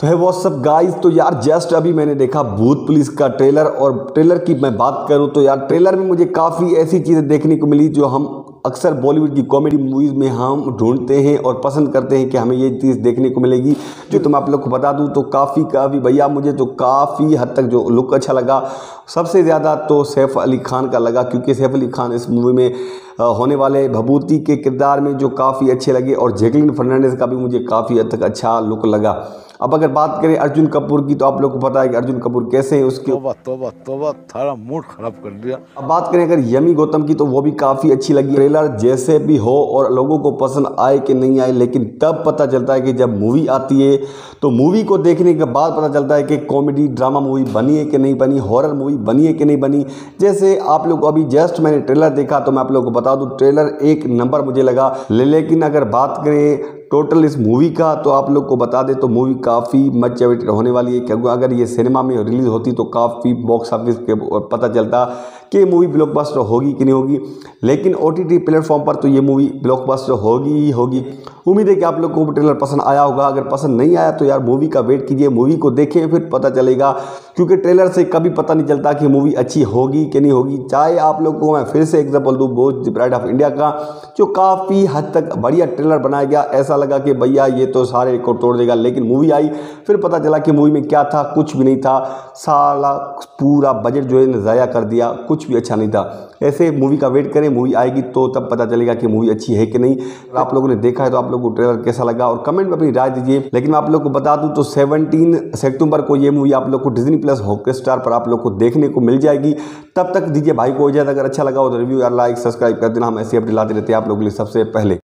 तो है वो सब गाइस तो यार जस्ट अभी मैंने देखा भूत पुलिस का ट्रेलर और ट्रेलर की मैं बात करूँ तो यार ट्रेलर में मुझे काफ़ी ऐसी चीज़ें देखने को मिली जो हम अक्सर बॉलीवुड की कॉमेडी मूवीज़ में हम ढूंढते हैं और पसंद करते हैं कि हमें ये चीज़ देखने को मिलेगी, जो तुम आप लोग को बता दूँ तो काफ़ी काफ़ी भैया मुझे तो काफ़ी हद तक जो लुक अच्छा लगा। सबसे ज़्यादा तो सैफ अली खान का लगा, क्योंकि सैफ अली खान इस मूवी में होने वाले भभूति के किरदार में जो काफ़ी अच्छे लगे और जैकलिन फर्नांडिस का भी मुझे काफ़ी हद तक अच्छा लुक लगा। अब अगर बात करें अर्जुन कपूर की तो आप लोग को पता है कि अर्जुन कपूर कैसे हैं उसके तोबा तोबा तोबा थारा मूड खराब कर दिया। अब बात करें अगर यमी गौतम की तो वो भी काफ़ी अच्छी लगी। ट्रेलर जैसे भी हो और लोगों को पसंद आए कि नहीं आए लेकिन तब पता चलता है कि जब मूवी आती है तो मूवी को देखने के बाद पता चलता है कि कॉमेडी ड्रामा मूवी बनी है कि नहीं बनी हॉरर मूवी बनी है कि नहीं बनी। जैसे आप लोग अभी जस्ट मैंने ट्रेलर देखा तो मैं आप लोग को बता दूँ ट्रेलर एक नंबर मुझे लगा। लेकिन अगर बात करें टोटल इस मूवी का तो आप लोग को बता दें तो मूवी काफ़ी मच होने वाली है। क्योंकि अगर ये सिनेमा में रिलीज़ होती तो काफ़ी बॉक्स ऑफ़िस के पता चलता कि मूवी ब्लॉकबस्टर होगी कि नहीं होगी। लेकिन ओ टी प्लेटफॉर्म पर तो ये मूवी ब्लॉकबस्टर होगी ही होगी। उम्मीद है कि आप लोग को ट्रेलर पसंद आया होगा। अगर पसंद नहीं आया तो यार मूवी का वेट कीजिए मूवी को देखें, फिर पता चलेगा। क्योंकि ट्रेलर से कभी पता नहीं चलता कि मूवी अच्छी होगी कि नहीं होगी। चाहे आप लोग को मैं फिर से एग्ज़ाम्पल दूँ बोझ प्राइड ऑफ़ इंडिया का, जो काफ़ी हद तक बढ़िया ट्रेलर बनाया गया। ऐसा लगा कि भैया ये तो सारे रिकॉर्ड तोड़ देगा, लेकिन मूवी आई, फिर पता चला कि मूवी में क्या था, कुछ भी नहीं था। सारा पूरा बजट जो है ज़ाया कर दिया, कुछ भी अच्छा नहीं था। ऐसे मूवी का वेट करें मूवी आएगी तो तब पता चलेगा कि मूवी अच्छी है कि नहीं। आप लोगों ने देखा है तो आप लोगों को ट्रेलर कैसा लगा, और कमेंट में अपनी राय दीजिए। लेकिन मैं आप लोग को बता दूँ तो 17 सितंबर को ये मूवी आप लोग को डिजनी प्लस हॉकी स्टार पर आप लोग को देखने को मिल जाएगी। तब तक दीजिए भाई को इजाज़त, अगर अच्छा लगा हो तो रिव्यू यार लाइक सब्सक्राइब कर देना। हम ऐसे अपडेट लाते रहते हैं आप लोगों के लिए सबसे पहले।